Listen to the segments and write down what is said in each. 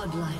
Godlike.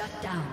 Shut down.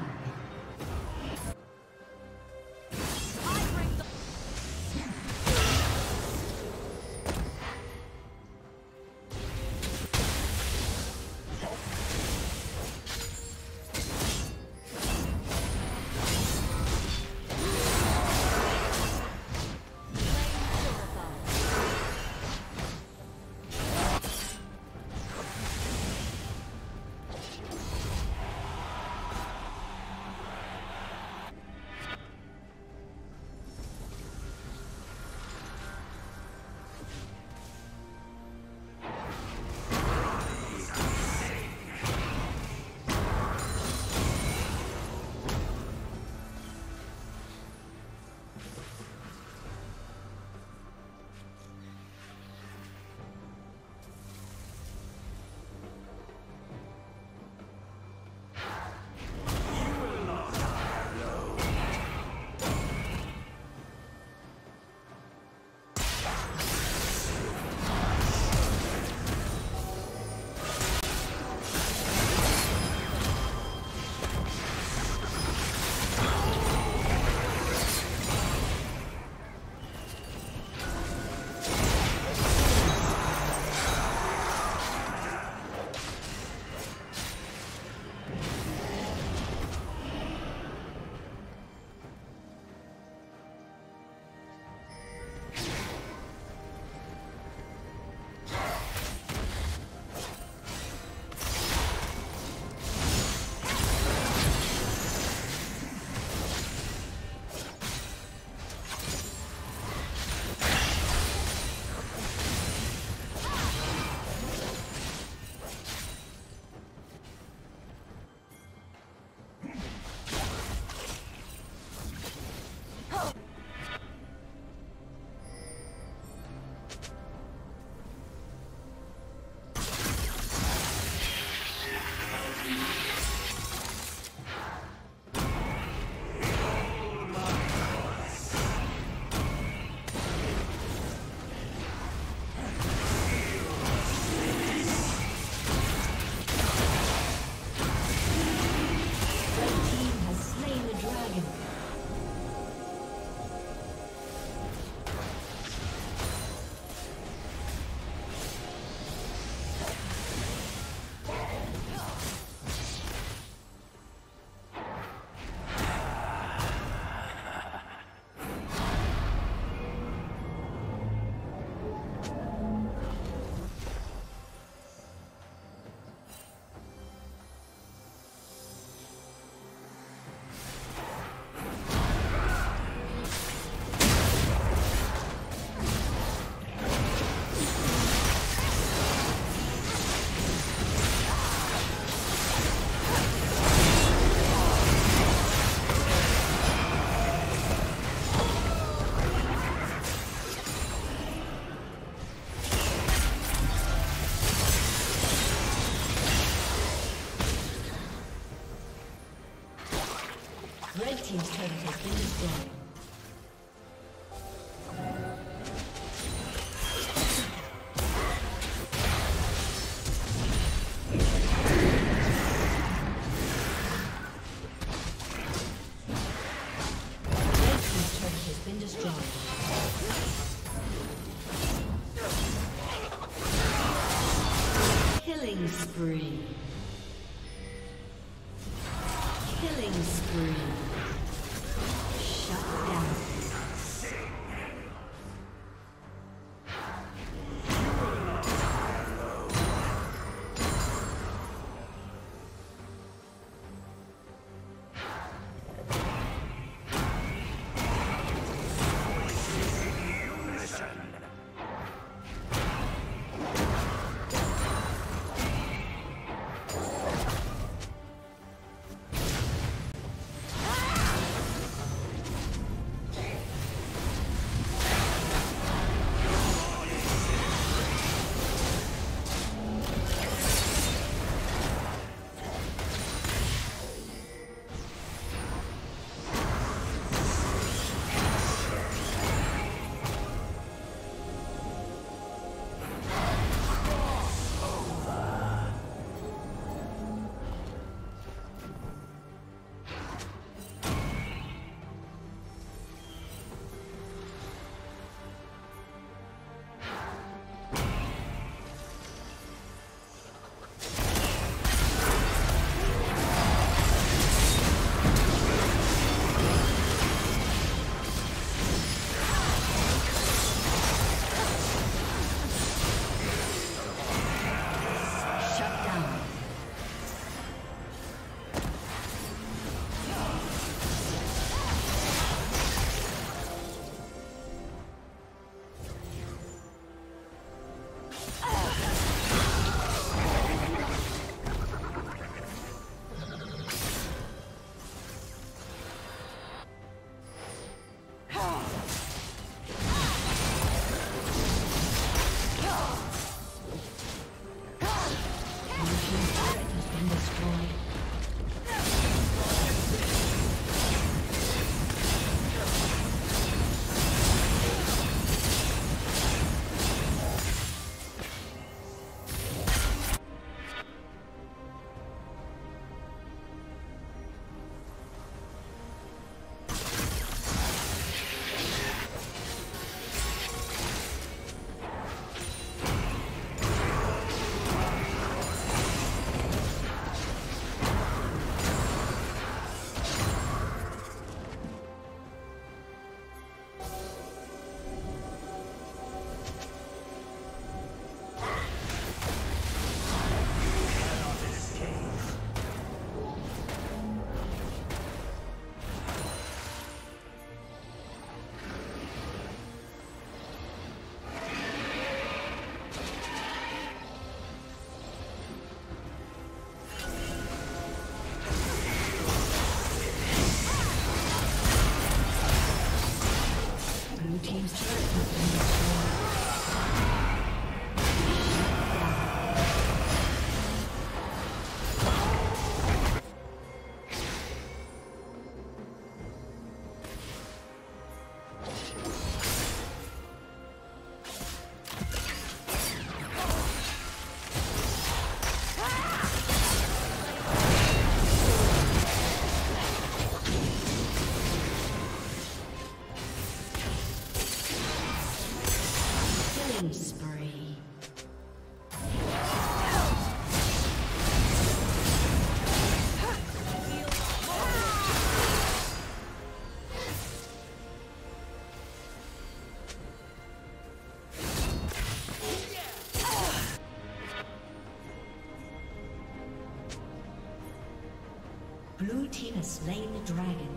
Slain the dragon.